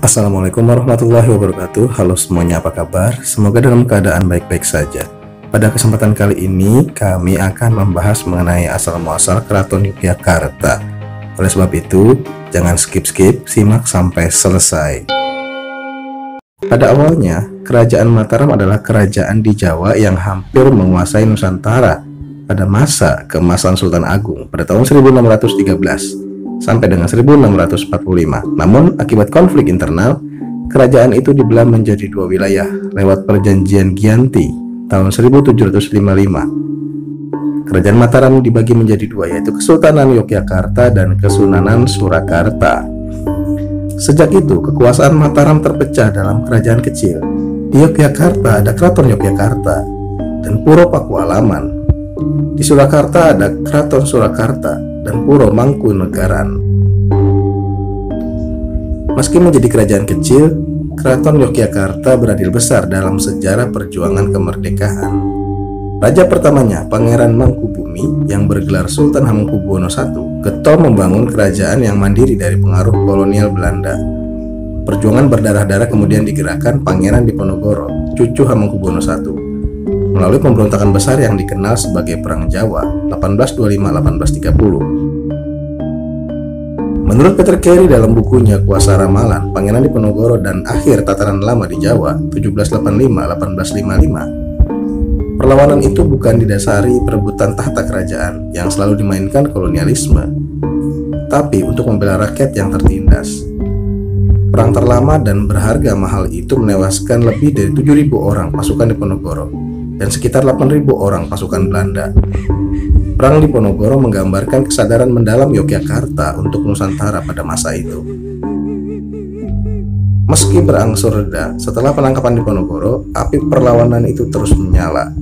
Assalamualaikum warahmatullahi wabarakatuh. Halo semuanya apa kabar? Semoga dalam keadaan baik-baik saja. Pada kesempatan kali ini kami akan membahas mengenai asal-muasal Keraton Yogyakarta. Oleh sebab itu jangan skip-skip simak sampai selesai. Pada awalnya Kerajaan Mataram adalah kerajaan di Jawa yang hampir menguasai Nusantara pada masa keemasan Sultan Agung pada tahun 1613 sampai dengan 1645. Namun, akibat konflik internal, kerajaan itu dibelah menjadi dua wilayah lewat perjanjian Gianti tahun 1755. Kerajaan Mataram dibagi menjadi dua yaitu Kesultanan Yogyakarta dan Kesunanan Surakarta. Sejak itu, kekuasaan Mataram terpecah dalam kerajaan kecil. Di Yogyakarta ada Keraton Yogyakarta dan Puro Pakualaman. Di Surakarta ada Keraton Surakarta dan Puro Mangkunegaran. Meski menjadi kerajaan kecil, Keraton Yogyakarta beradil besar dalam sejarah perjuangan kemerdekaan. Raja pertamanya, Pangeran Mangkubumi, yang bergelar Sultan Hamengkubuwono I, getol membangun kerajaan yang mandiri dari pengaruh kolonial Belanda. Perjuangan berdarah-darah kemudian digerakkan Pangeran Diponegoro, cucu Hamengkubuwono I, melalui pemberontakan besar yang dikenal sebagai Perang Jawa 1825-1830. Menurut Peter Carey dalam bukunya Kuasa Ramalan, Pangeran Diponegoro dan Akhir Tataran Lama di Jawa 1785-1855, perlawanan itu bukan didasari perebutan tahta kerajaan yang selalu dimainkan kolonialisme, tapi untuk membela rakyat yang tertindas. Perang terlama dan berharga mahal itu menewaskan lebih dari 7.000 orang pasukan Diponegoro dan sekitar 8.000 orang pasukan Belanda. Perang di Ponorogo menggambarkan kesadaran mendalam Yogyakarta untuk Nusantara pada masa itu. Meski berangsur reda, setelah penangkapan di Ponorogo, api perlawanan itu terus menyala.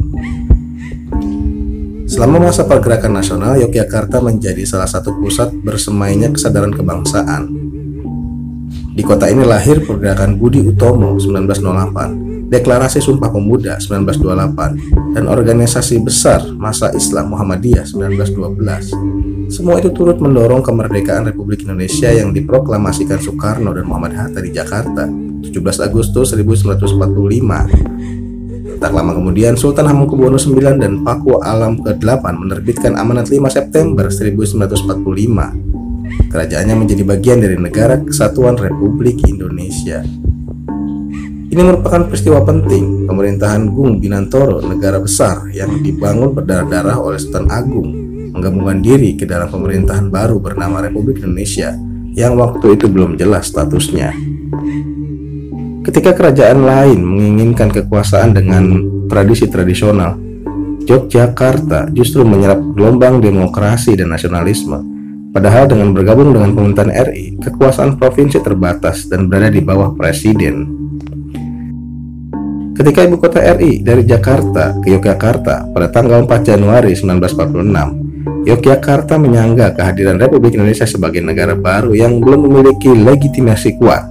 Selama masa pergerakan nasional, Yogyakarta menjadi salah satu pusat bersemainya kesadaran kebangsaan. Di kota ini lahir pergerakan Budi Utomo 1908 Deklarasi Sumpah Pemuda 1928 dan organisasi besar Masa Islam Muhammadiyah 1912. Semua itu turut mendorong kemerdekaan Republik Indonesia yang diproklamasikan Soekarno dan Muhammad Hatta di Jakarta 17 Agustus 1945. Tak lama kemudian Sultan Hamengkubuwono IX dan Paku Alam ke-8 menerbitkan Amanat 5 September 1945. Kerajaannya menjadi bagian dari Negara Kesatuan Republik Indonesia. Ini merupakan peristiwa penting pemerintahan Gung Binantoro, negara besar yang dibangun berdarah-darah oleh Sultan Agung, menggabungkan diri ke dalam pemerintahan baru bernama Republik Indonesia yang waktu itu belum jelas statusnya. Ketika kerajaan lain menginginkan kekuasaan dengan tradisi tradisional, Yogyakarta justru menyerap gelombang demokrasi dan nasionalisme. Padahal dengan bergabung dengan pemerintahan RI, kekuasaan provinsi terbatas dan berada di bawah presiden. Ketika ibu kota RI dari Jakarta ke Yogyakarta pada tanggal 4 Januari 1946, Yogyakarta menyangga kehadiran Republik Indonesia sebagai negara baru yang belum memiliki legitimasi kuat.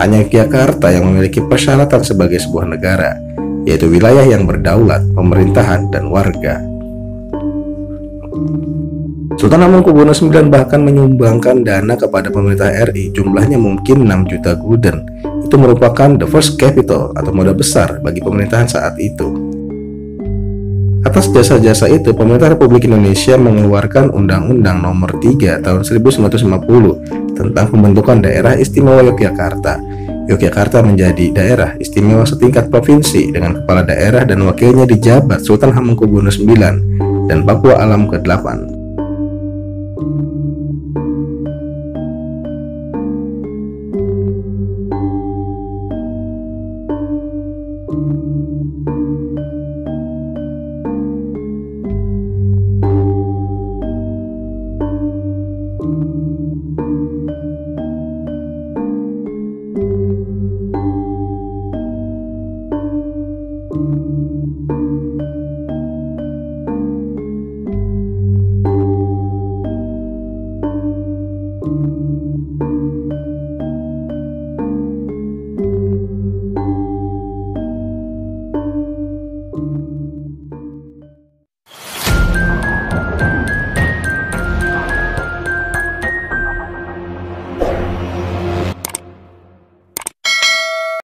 Hanya Yogyakarta yang memiliki persyaratan sebagai sebuah negara, yaitu wilayah yang berdaulat, pemerintahan, dan warga. Sultan Hamengkubuwono IX bahkan menyumbangkan dana kepada pemerintah RI jumlahnya mungkin 6 juta gulden itu merupakan the first capital atau modal besar bagi pemerintahan saat itu. Atas jasa-jasa itu, pemerintah Republik Indonesia mengeluarkan Undang-Undang Nomor 3 Tahun 1950 tentang pembentukan Daerah Istimewa Yogyakarta. Yogyakarta menjadi daerah istimewa setingkat provinsi dengan kepala daerah dan wakilnya dijabat Sultan Hamengkubuwono IX dan Papua Alam ke-8